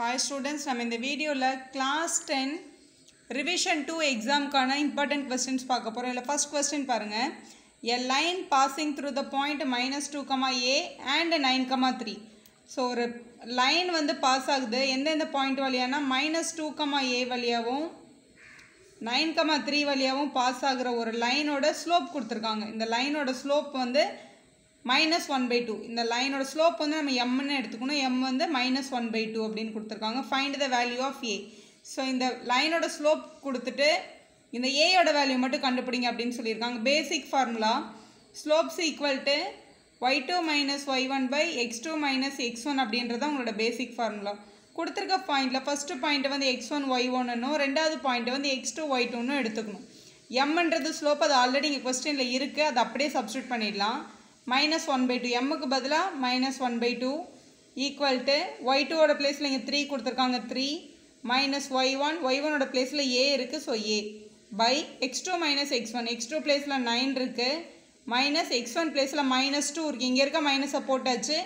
Hi students நம்ம இந்த வீடியோவில் கிளாஸ் டென் ரிவிஷன் டூ எக்ஸாம்க்கான இம்பார்ட்டன்ட் கொஸ்டின்ஸ் பார்க்க போகிறோம் இல்லை ஃபர்ஸ்ட் கொஸ்டின் பாருங்கள் a line passing through the point minus two comma a and nine comma three so ஒரு லைன் வந்து பாஸ் ஆகுது. எந்தெந்த பாயிண்ட் வழியானா மைனஸ் டூ கமா ஏ வழியாகவும் நைன் கமா த்ரீ வழியாகவும் பாஸ் ஆகுற ஒரு லைனோட ஸ்லோப் கொடுத்துருக்காங்க. இந்த லைனோட ஸ்லோப் வந்து மைனஸ் ஒன் பை டூ இந்த லைனோட ஸ்லோப் வந்து நம்ம எம்னு எடுத்துக்கணும். எம் வந்து மைனஸ் ஒன் பை டூ அப்படின்னு கொடுத்துருக்காங்க. Find the value of a so இந்த லைனோட ஸ்லோப் கொடுத்துட்டு இந்த ஏயோட வேல்யூ மட்டும் கண்டுபிடிங்க அப்படின்னு சொல்லியிருக்காங்க. Basic formula slope's equal to y two minus y one by x two minus x one அப்படின்றது உங்களோட பேசிக் ஃபார்முலா கொடுத்துருக்க பாயிண்டில் ஃபஸ்ட்டு பாயிண்ட்டை வந்து எக்ஸ் ஒன் ஒய் ஒன்னும் ரெண்டாவது பாயிண்ட்டை வந்து எக்ஸ் டூ ஒய் டூன்னு எடுத்துக்கணும். எம்ன்றது ஸ்லோப் அது ஆல்ரெடி இங்கே கொஸ்டினில் இருக்குது அதை அப்படியே சப்ஸ்டியூட் பண்ணிடலாம். மைனஸ் ஒன் பை டூ எம்முக்கு பதிலாக minus one by two equal to y டூவோட பிளேஸில் இங்கே த்ரீ கொடுத்துருக்காங்க. Three minus y one y ஒனோட பிளேஸில் ஏ இருக்குது so a by x two minus x one x two பிளேஸில் நைன் இருக்குது மைனஸ் எக்ஸ் ஒன் பிளேஸில் மைனஸ் டூ இருக்குது இங்கே இருக்க மைனஸை போட்டாச்சு.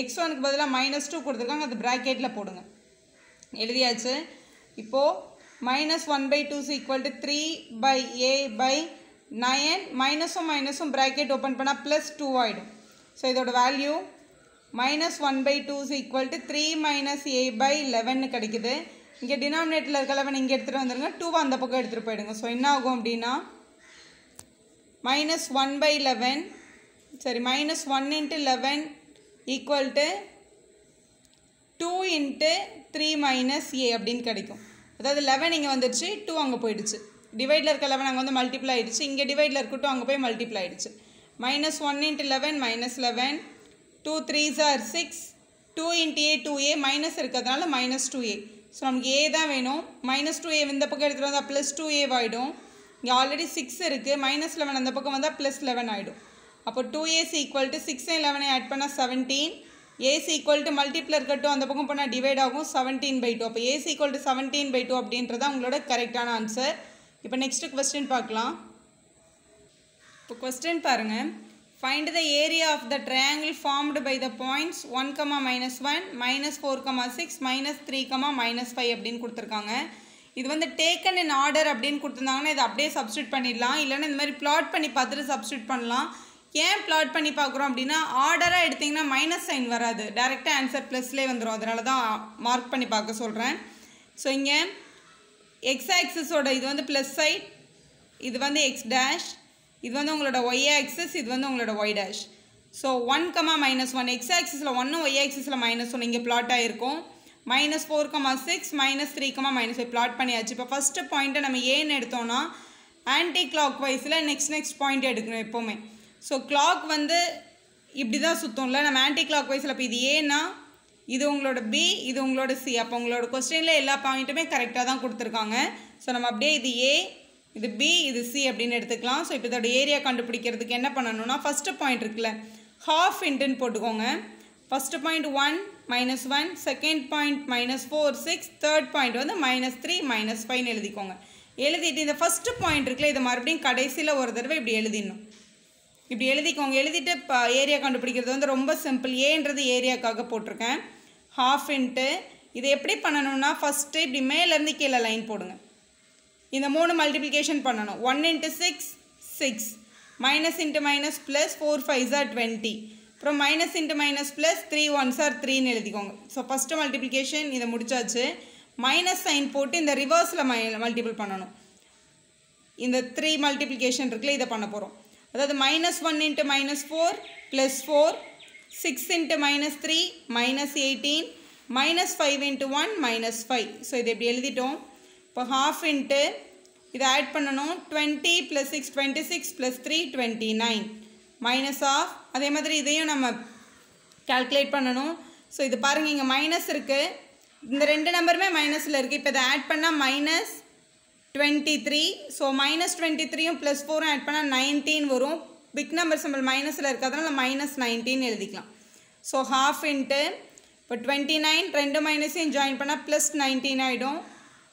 எக்ஸ் ஒனுக்கு பதிலாக மைனஸ் டூ கொடுத்துருக்காங்க. அது ப்ராக்கெட்டில் போடுங்க. எழுதியாச்சு. இப்போது minus one by two is equal to three by a by nine மைனஸும் மைனஸும் ப்ராக்கெட் ஓப்பன் பண்ணால் ப்ளஸ் டூ ஆகிடும் ஸோ இதோட value minus one by two is equal to three minus a by லெவன்னு கிடைக்குது. இங்கே டினாமினேட்டில் இருக்க லெவன் இங்கே எடுத்துகிட்டு வந்துருங்க. டூவை அந்த பக்கம் எடுத்துகிட்டு போயிடுங்க. ஸோ என்ன ஆகும் அப்படின்னா மைனஸ் ஒன் பை லெவன் சரி minus one into eleven equal to two into three minus a அப்படின்னு கிடைக்கும். அதாவது லெவன் இங்கே வந்துடுச்சு டூ அங்கே போயிடுச்சு. டிவைடில் இருக்க லெவன் அங்கே வந்து மல்டிப்ளை ஆகிடுச்சு இங்கே டிவைடில் இருக்கட்டும் அங்கே போய் மல்டிப்ளை ஆகிடுச்சு minus one into eleven minus eleven two three sir six two into a two a minus இருக்கிறதுனால மைனஸ் டூ ஏ ஸோ நமக்கு ஏ தான் வேணும். மைனஸ் டூ ஏ இந்த பக்கம் எடுத்துகிட்டு வந்தால் ப்ளஸ் டூ ஏ ஆகிடும் இங்கே ஆல்ரெடி சிக்ஸ் இருக்குது மைனஸ் லெவன் அந்த பக்கம் வந்தால் ப்ளஸ் லெவன் ஆகிடும் அப்போ two a's equal to six and லெவனை add பண்ணால் seventeen a is equal to multiply இருக்கட்டும் அந்த பக்கம் போனால் டிவைட் ஆகும் செவன்டீன் பை டூ அப்போ a is equal to seventeen by two அப்படின்றது உங்களோட கரெக்டான ஆன்சர் இப்போ நெக்ஸ்ட்டு கொஸ்டின் பார்க்கலாம். இப்போ கொஸ்டின் பாருங்கள் find the area of the triangle formed by the points one comma minus one minus four comma six minus three comma minus five அப்படின்னு கொடுத்துருக்காங்க. இது வந்து டேக்கன் இன் ஆர்டர் அப்படின்னு கொடுத்துருந்தாங்கன்னா இதை அப்படியே சப்ஸ்டியூட் பண்ணிடலாம். இல்லைன்னா இந்த மாதிரி பிளாட் பண்ணி பார்த்துட்டு சப்ஸ்டியூட் பண்ணலாம். ஏன் பிளாட் பண்ணி பார்க்குறோம் அப்படின்னா ஆர்டராக எடுத்திங்கன்னா மைனஸ் சைன் வராது. டேரெக்டாக ஆன்சர் ப்ளஸ்லேயே வந்துடும் அதனால தான் மார்க் பண்ணி பார்க்க சொல்கிறேன் ஸோ இங்கே எக்ஸ் ஆக்சஸோட இது வந்து ப்ளஸ் சைட் இது வந்து எக்ஸ் டேஷ் இது வந்து உங்களோட ஒய் ஆக்சஸ் இது வந்து உங்களோட y dash so one comma minus one x ஆக்சஸில் ஒன்று ஒய் ஆக்சஸில் மைனஸ் ஒன் இங்கே பிளாட் ஆகிருக்கும் minus four comma six minus three comma minus five plot பண்ணியாச்சு. இப்போ ஃபஸ்ட்டு பாயிண்ட்டை நம்ம ஏன்னு எடுத்தோன்னா ஆன்டி கிளாக் வைஸில் நெக்ஸ்ட் நெக்ஸ்ட் பாயிண்ட் எடுக்கணும் எப்போவுமே. ஸோ கிளாக் வந்து இப்படி தான் சுற்றும்ல நம்ம ஆன்டி கிளாக் வைஸில் இப்போ இது ஏன்னா இது உங்களோட பி இது உங்களோட சி அப்போ உங்களோட கொஸ்டினில் எல்லா பாயிண்ட்டுமே கரெக்டாக தான் கொடுத்துருக்காங்க. ஸோ நம்ம அப்படியே இது ஏ இது பி இது சி அப்படின்னு எடுத்துக்கலாம். ஸோ இப்போ இதோட ஏரியா கண்டுபிடிக்கிறதுக்கு என்ன பண்ணணும்னா ஃபஸ்ட்டு பாயிண்ட் இருக்குல்ல. ஹாஃப் இன்ட்டுன்னு போட்டுக்கோங்க. First point one minus one second point minus four six third point வந்து மைனஸ் த்ரீ மைனஸ் ஃபைவ்னு எழுதிக்கோங்க. எழுதிட்டு இந்த ஃபஸ்ட்டு பாயிண்ட் இருக்குல்ல இதை மறுபடியும் கடைசியில் ஒரு தடவை இப்படி எழுதிடணும். இப்படி எழுதிக்கோங்க. எழுதிட்டு இப்போ ஏரியா கண்டுபிடிக்கிறது வந்து ரொம்ப சிம்பிள் ஏன்றது ஏரியாக்காக போட்டிருக்கேன். ஹாஃப் இன்ட்டு இது எப்படி பண்ணணும்னா ஃபஸ்ட்டு இப்படி மேலேருந்து கீழே லைன் போடுங்க. இந்த மூணு மல்டிப்ளிகேஷன் பண்ணணும். One into six six minus into minus plus four five sir twenty அப்புறம் minus into minus plus three one sir த்ரீன்னு எழுதிக்கோங்க. ஸோ ஃபஸ்ட்டு மல்டிப்ளிகேஷன் இதை முடிச்சாச்சு. மைனஸ் சைன் போட்டு இந்த ரிவர்ஸில் மை மல்டிபிள் பண்ணணும். இந்த த்ரீ மல்டிப்ளிகேஷன் இருக்குல்ல இதை பண்ண போகிறோம் அதாவது minus one into minus four plus four six into minus three minus eighteen minus five into one minus five so இது இப்படி எழுதிட்டோம்? இப்போ ஹாஃப் இன்ட்டு இதை ஆட் பண்ணணும். Twenty plus six twenty six plus three twenty nine minus half அதே மாதிரி இதையும் நம்ம கால்குலேட் பண்ணணும். ஸோ இது பாருங்கள் இங்கே மைனஸ் இருக்குது இந்த ரெண்டு நம்பருமே மைனஸில் இருக்குது இப்போ இதை ஆட் பண்ணால் minus twenty three so minus twenty த்ரீயும் ப்ளஸ் ஃபோரும் ஆட் பண்ணால் நைன்டீன் வரும். பிக் நம்பர் சிம்பிள் மைனஸில் இருக்கிறதுனால மைனஸ் நைன்டீன் எழுதிக்கலாம். ஸோ ஹாஃப் இன்ட்டு இப்போ டுவெண்ட்டி நைன் ரெண்டு மைனஸையும் ஜாயின் பண்ணால் ப்ளஸ் நைன்டீன் ஆகிடும்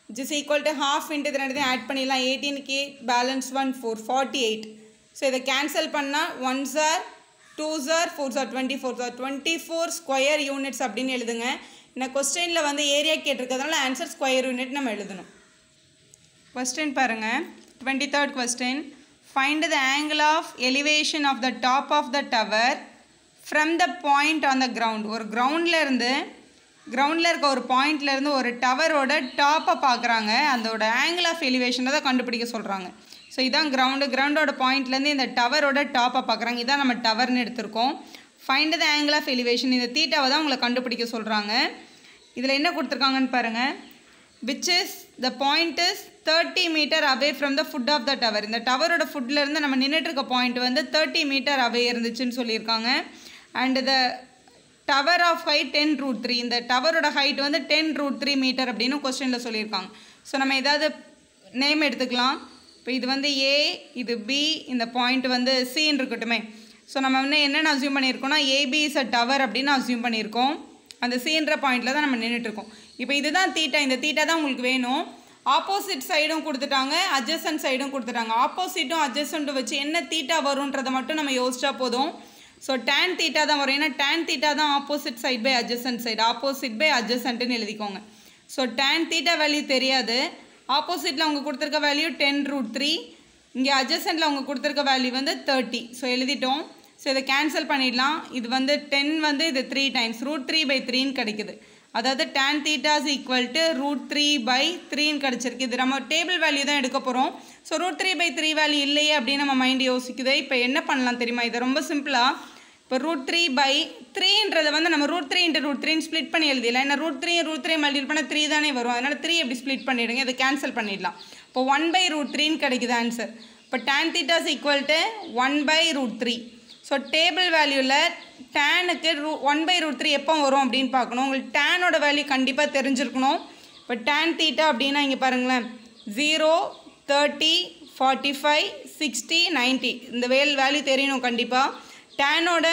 which equal to half into இது ரெண்டுத்தையும் ஆட் பண்ணிடலாம். எயிட்டீனுக்கு balance one four forty eight so இதை கேன்சல் பண்ணால் one sir two sir four sir twenty four sir twenty four square units அப்படின்னு எழுதுங்க. இந்த கொஸ்டினில் வந்து ஏரியா கேட்டிருக்கிறதுனால ஆன்சர் ஸ்கொயர் யூனிட் நம்ம எழுதணும். கொஸ்டின் பாருங்கள் twenty third question find the angle of elevation of the top of the tower from the point on the ground ஒரு கிரவுண்டில் இருந்து கிரவுண்டில் இருக்க ஒரு பாயிண்ட்ல இருந்து ஒரு டவரோட டாப்பை பார்க்குறாங்க. அதோட ஆங்கிள் ஆஃப் எலிவேஷனை தான் கண்டுபிடிக்க சொல்கிறாங்க ஸோ இதான் கிரவுண்டு கிரவுண்டோட பாயிண்ட்லேருந்து இந்த டவரோட டாப்பை பார்க்குறாங்க. இதான் நம்ம டவர்னு எடுத்திருக்கோம். Find the angle of elevation இந்த தீட்டாவை தான் உங்களை கண்டுபிடிக்க சொல்கிறாங்க இதில் என்ன கொடுத்துருக்காங்கன்னு பாருங்கள் which is the point is thirty metre away from the foot of the tower இந்த டவரோட ஃபுட்லேருந்து நம்ம நின்றுட்டுருக்க பாயிண்ட் வந்து தேர்ட்டி மீட்டர் அவே இருந்துச்சுன்னு சொல்லியிருக்காங்க. And the tower of height ten root three இந்த டவரோட ஹைட் வந்து டென் ரூட் த்ரீ மீட்டர் அப்படின்னு கொஸ்டினில் சொல்லியிருக்காங்க. ஸோ நம்ம ஏதாவது நேம் எடுத்துக்கலாம். இப்போ இது வந்து ஏ இது பி இந்த பாயிண்ட் வந்து சின்னு இருக்கட்டுமே. ஸோ நம்ம வந்து என்னென்ன அசியூம் பண்ணியிருக்கோம்னா ஏபி இஸ் அ டவர் அப்படின்னு அசியூம் பண்ணியிருக்கோம். அந்த சீன்ற பாயிண்டில் தான் நம்ம நின்றுட்டுருக்கோம் இப்போ இதுதான் தீட்டா இந்த தீட்டா தான் உங்களுக்கு வேணும். ஆப்போசிட் சைடும் கொடுத்துட்டாங்க அட்ஜசன்ட் சைடும் கொடுத்துட்டாங்க. ஆப்போசிட்டும் அட்ஜசண்ட்டும் வச்சு என்ன தீட்டா வரும்ன்றதை மட்டும் நம்ம யோசிச்சா போதும். ஸோ டேன் தீட்டா தான் வரும். ஏன்னா டேன் தீட்டா தான் opposite side by adjacent side opposite by அட்ஜசன்ட்னு எழுதிக்கோங்க. ஸோ டேன் தீட்டா வேல்யூ தெரியாது. ஆப்போசிட்டில் அவங்க கொடுத்துருக்க வேல்யூ டென் ரூட் த்ரீ இங்கே அட்ஜசன்ட்டில் அவங்க கொடுத்துருக்க வேல்யூ வந்து தேர்ட்டி ஸோ எழுதிட்டோம். ஸோ இதை கேன்சல் பண்ணிடலாம். இது வந்து டென் வந்து இது three times root three by த்ரீன்னு கிடைக்குது. அதாவது tan theta's equal to root three by த்ரீன்னு கிடச்சிருக்கு. இது நம்ம டேபிள் வேல்யூ தான் எடுக்க போகிறோம் so root three by three value இல்லையே அப்படின்னு நம்ம மைண்ட் யோசிக்குது. இப்போ என்ன பண்ணலாம் தெரியுமா? இதை ரொம்ப சிம்பிளாக இப்போ ரூட் த்ரீ பை த்ரீன்றதை வந்து நம்ம ரூட் த்ரீ இன்ட்டு ரூட் த்ரீன்னு ஸ்ப்ளிட் பண்ணி எழுதிடலாம். ஏன்னா root three root three multiple பண்ணால் த்ரீ தானே வரும். அதனால் த்ரீ எப்படி ஸ்ப்ளிட் பண்ணிவிடுங்க இதை கேன்சல் பண்ணிடலாம். இப்போ ஒன் பை ரூட் த்ரீன்னு கிடைக்குது ஆன்சர் இப்போ tan theta's equal to one by root three so table வேல்யூவில் டேனுக்கு ரூ ஒன் பை ரூட் த்ரீ எப்போ வரும் அப்படின்னு பார்க்கணும். உங்களுக்கு டேனோட வேல்யூ கண்டிப்பாக தெரிஞ்சிருக்கணும். இப்போ டேன் தீட்டா அப்படின்னா இங்கே பாருங்களேன். Zero thirty forty five sixty ninety இந்த வேல் வேல்யூ தெரியணும் கண்டிப்பாக டேனோட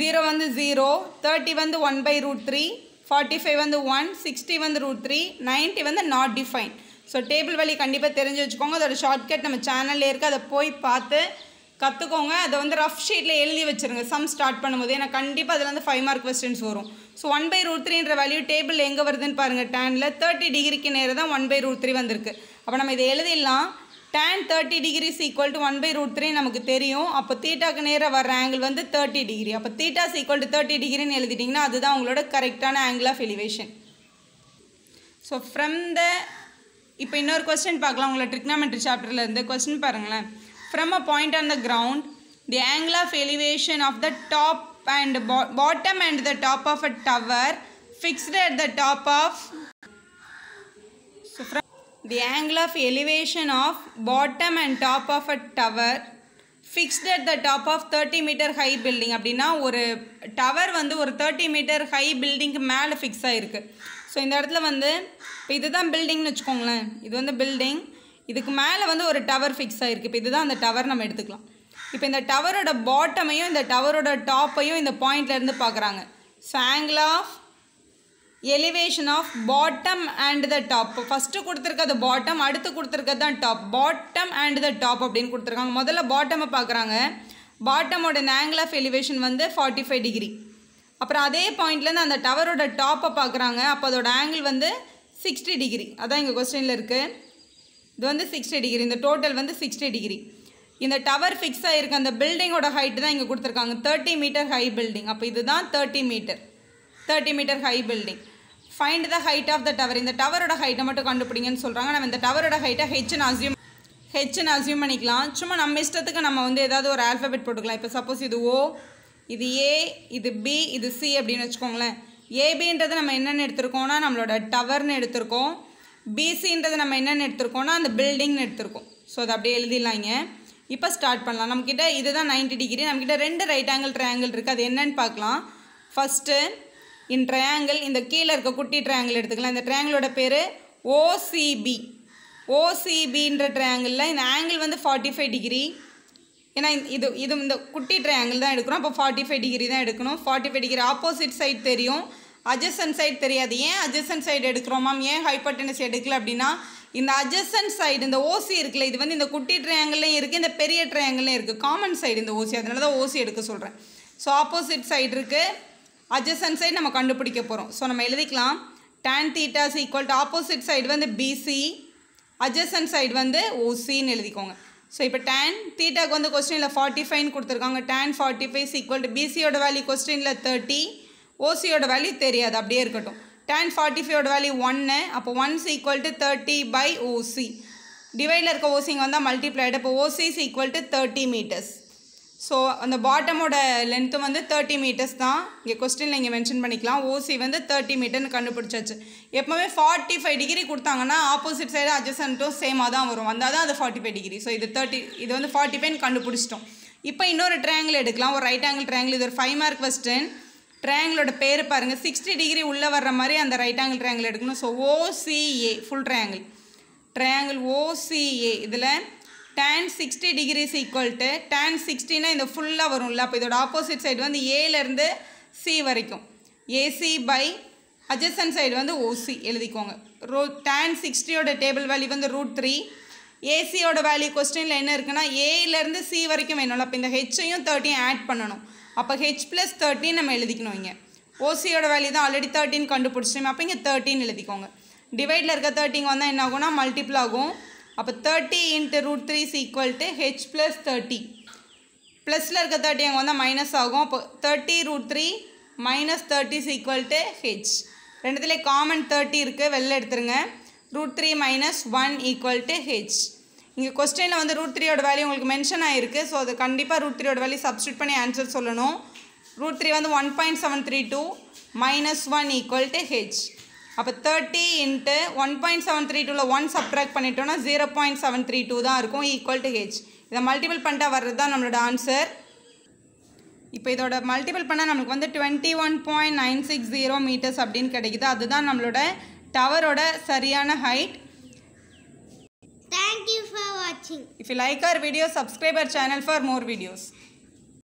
ஜீரோ வந்து ஜீரோ தேர்ட்டி வந்து one by root three forty five வந்து ஒன் சிக்ஸ்டி வந்து ரூட் த்ரீ நைன்ட்டி வந்து not define so table value கண்டிப்பாக தெரிஞ்சு வச்சுக்கோங்க. அதோட ஷார்ட்கட் நம்ம சேனல்லே இருக்குது அதை போய் பார்த்து கற்றுக்கோங்க அதை வந்து ரஃப் ஷீட்டில் எழுதி வச்சுருங்க. சம் ஸ்டார்ட் பண்ணும்போது. ஏன்னா கண்டிப்பாக அதில் வந்து ஃபைவ் மார்க் கொஸ்டின்ஸ் வரும். ஸோ ஒன் பை ரூட் த்ரீன்ற வேல்யூ டேபிள் எங்கே வருதுன்னு பாருங்கள் டேனில் தேர்ட்டி டிகிரிக்கு நேரம் தான் ஒன் பை ரூட் த்ரீ வந்திருக்கு. அப்போ நம்ம இதை எழுதிடலாம். Tan thirty degrees equal to one by root three நமக்கு தெரியும். அப்போ தீட்டாக்கு நேராக வர ஆங்கிள் வந்து தேர்ட்டி டிகிரி அப்போ theta is equal to thirty டிகிரின்னு எழுதிட்டிங்கன்னா அதுதான் உங்களோட கரெக்டான angle of elevation so from the இப்போ இன்னொரு கொஸ்டின் பார்க்கலாம். உங்களை ட்ரிக்னாமெட்ரி சாப்டரில் இருந்து கொஸ்டின் பாருங்களேன். From a point on the ground the angle of elevation of the top and bottom and the top of a tower fixed at the top of So from the angle of elevation of bottom and top of a tower fixed at the top of 30 meter அப்படின்னா ஒரு tower வந்து ஒரு thirty metre high பில்டிங்க்கு மேலே fix ஆகிருக்கு so இந்த இடத்துல வந்து இப்போ இதுதான் பில்டிங்னு வச்சுக்கோங்களேன். இது வந்து பில்டிங் இதுக்கு மேலே வந்து ஒரு டவர் ஃபிக்ஸ் ஆகிருக்கு இப்போ இதுதான் அந்த டவர் நம்ம எடுத்துக்கலாம். இப்போ இந்த டவரோட பாட்டமையும் இந்த டவரோட டாப்பையும் இந்த பாயிண்ட்லேருந்து பார்க்குறாங்க so angle of elevation of bottom and the top first கொடுத்துருக்கிறது பாட்டம் அடுத்து கொடுத்துருக்கிறது தான் top bottom and the top அப்படின்னு கொடுத்துருக்காங்க. முதல்ல பாட்டமை பார்க்குறாங்க பாட்டமோட ஆங்கிள் ஆஃப் எலிவேஷன் வந்து ஃபார்ட்டி ஃபைவ் டிகிரி அப்புறம் அதே பாயிண்ட்லேருந்து அந்த டவரோட டாப்பை பார்க்குறாங்க அப்போ அதோட ஆங்கிள் வந்து சிக்ஸ்டி டிகிரி அதான் எங்கள் கொஸ்டினில் இருக்குது இது வந்து சிக்ஸ்டி டிகிரி இந்த டோட்டல் வந்து சிக்ஸ்டி டிகிரி இந்த டவர் ஃபிக்ஸ் ஆகிருக்க அந்த பில்டிங்கோட ஹைட்டு தான் இங்கே கொடுத்துருக்காங்க. தேர்ட்டி மீட்டர் ஹை பில்டிங் அப்போ இதுதான் thirty metre thirty metre high building find the height of the tower இந்த டவரோட ஹைட்டை மட்டும் கண்டுபிடிங்கன்னு சொல்கிறாங்க நம்ம இந்த டவரோட ஹைட்டை ஹெச்னு அசியூம் ஹெச்னு அசியூம் பண்ணிக்கலாம். சும்மா நம்ம இஷ்டத்துக்கு நம்ம வந்து ஏதாவது ஒரு ஆல்ஃபபெட் போட்டுக்கலாம். இப்போ சப்போஸ் இது ஓ இது ஏ இது பி இது சி அப்படின்னு வச்சுக்கோங்களேன். ஏபின்றது நம்ம என்னென்னு எடுத்திருக்கோம்னா நம்மளோட டவர்னு எடுத்திருக்கோம். பிசின்றது நம்ம என்னென்னு எடுத்திருக்கோம்னா அந்த பில்டிங்னு எடுத்திருக்கோம். ஸோ அதை அப்படியே எழுதிடலாங்க. இப்போ ஸ்டார்ட் பண்ணலாம். நம்மக்கிட்ட இதுதான் 90 டிகிரி நம்மக்கிட்ட ரெண்டு ரைட் ஆங்கிள் ட்ரையாங்கிள் இருக்குது அது என்னன்னு பார்க்கலாம். ஃபஸ்ட்டு இன் ட்ரையாங்கிள் இந்த கீழே இருக்க குட்டி ட்ரையாங்கிள் எடுத்துக்கலாம். இந்த ட்ரையாங்கிளோட பேர் ஓசிபி ஓசிபின்ற ட்ரையாங்கிளில் இந்த ஆங்கிள் வந்து ஃபார்ட்டி ஃபைவ் டிகிரி ஏன்னா இந்த- இது இது இந்த குட்டி ட்ரையாங்கிள் தான் எடுக்கிறோம் அப்போ ஃபார்ட்டி ஃபைவ் டிகிரி தான் எடுக்கணும். Forty five degree opposite side தெரியும். அஜசன் சைடு தெரியாது. ஏன் அஜசன் சைடு எடுக்கிறோம் மேம் ஏன் ஹைப்பர்டெனஸ் எடுக்கல அப்படின்னா இந்த அஜசன் சைடு இந்த ஓசி இருக்குல்ல இது வந்து இந்த குட்டி ட்ரையாங்கிள்லையும் இருக்குது இந்த பெரிய ட்ரையாங்கிள்லையும் இருக்குது காமன் சைடு இந்த ஓசி அதனால தான் ஓசி எடுக்க சொல்கிறேன் ஸோ ஆப்போசிட் சைடு இருக்குது அஜசன் சைடு நம்ம கண்டுபிடிக்க போகிறோம் ஸோ நம்ம எழுதிக்கலாம். Tan theta's equal to opposite side வந்து பிசி அஜசன் சைடு வந்து ஓசின்னு எழுதிக்கோங்க. ஸோ இப்போ டேன் தீட்டாக்கு வந்து கொஸ்டினில் ஃபார்ட்டி ஃபைவ்னு கொடுத்துருக்காங்க. Tan forty five equal to பிசியோட value கொஸ்டினில் தேர்ட்டி ஓசியோட வேல்யூ தெரியாது அப்படியே இருக்கட்டும். Tan ஃபார்ட்டி ஃபைவோட வேல்யூ ஒன்று அப்போ one's equal to thirty by OC டிவைடில் இருக்க ஓசிங்க வந்தால் மல்டிப்ளைடு இப்போ OC's equal to thirty metres so அந்த பாட்டமோட லென்த்து வந்து தேர்ட்டி மீட்டர்ஸ் தான். இங்கே கொஸ்டினில் இங்கே மென்ஷன் பண்ணிக்கலாம். ஓசி வந்து தேர்ட்டி மீட்டர்னு கண்டுபிடிச்சாச்சு. எப்போவுமே ஃபார்ட்டி ஃபைவ் டிகிரி கொடுத்தாங்கன்னா ஆப்போசிட் சைடு அட்ஜஸ்டன்ட்டும் சேமாக தான் வரும். வந்தால் தான் அது ஃபார்ட்டி ஃபைவ் டிகிரி ஸோ இது தேர்ட்டி இது வந்து ஃபார்ட்டி ஃபைவ்னு கண்டுபிடிச்சிட்டோம். இப்போ இன்னொரு ட்ரையாங்கிள் எடுக்கலாம். ஒரு ரைட் ஆங்கிள் ட்ரையாங்கிள் இது ஒரு ஃபைவ் மார்க் கொஸ்டின் ட்ரையாங்கிளோட பேர் பாருங்கள் சிக்ஸ்டி டிகிரி உள்ளே வர்ற மாதிரி அந்த ரைட் ஆங்கிள் ட்ரையாங்கிள் எடுக்கணும். So OCA full triangle triangle OCA இதில் tan sixty degrees equal to tan சிக்ஸ்டினா இந்த ஃபுல்லாக வரும்ல. அப்போ இதோட ஆப்போசிட் சைடு வந்து ஏலேருந்து சி வரைக்கும். ஏசி பை அஜசன் சைடு வந்து ஓசி எழுதிக்கோங்க. ரூ டேன் சிக்ஸ்டியோட டேபிள் வேல்யூ வந்து ரூட் த்ரீ ஏசியோட வேல்யூ கொஸ்டினில் என்ன இருக்குன்னா ஏலேருந்து சி வரைக்கும் வேணும்ல. அப்போ இந்த ஹெச்சையும் தேர்ட்டியும் ஆட் பண்ணணும். அப்போ ஹெச் ப்ளஸ் தேர்ட்டின் நம்ம எழுதிக்கணும் இங்கே. ஓசியோட வேல்யூ தான் ஆல்ரெடி தேர்ட்டின் கண்டுபிடிச்சிட்டோம் அப்போ இங்கே தேர்ட்டின் எழுதிக்கோங்க. டிவைடில் இருக்க தேர்ட்டிங்க வந்தால் என்ன ஆகும்னா மல்டிபிள் ஆகும். அப்போ thirty into root three is equal to h plus thirty ப்ளஸில் இருக்க தேர்ட்டி அங்கே வந்தால் மைனஸ் ஆகும். அப்போ thirty root three minus thirty is equal to h ரெண்டுத்துலேயே common thirty இருக்குது வெளில எடுத்துருங்க. Root three minus one equal to h இங்கே கொஸ்டினில் வந்து ரூட் த்ரீயோட வேல்யூ உங்களுக்கு மென்ஷன் ஆகிருக்கு ஸோ அது கண்டிப்பாக ரூட் த்ரீயோட வேல்யூ சப்ஸ்டியூட் பண்ணி ஆன்சர் சொல்லணும். ரூட் த்ரீ வந்து one point seven three two minus one equal to h அப்போ thirty into one point seven three டூவில் ஒன் சப்ட்ராக்ட் பண்ணிட்டோம்னா zero point seven three two தான் இருக்கும் ஈக்குவல் டு ஹெச் இதை multiple பண்ணிட்டா வர்றது தான் நம்மளோட ஆன்சர் இப்போ இதோட மல்டிபிள் பண்ணால் நமக்கு வந்து twenty one point nine six zero metres அப்படின்னு கிடைக்குது. அதுதான் நம்மளோட டவரோட சரியான height Thank you for watching. If you like our video, subscribe our channel for more videos.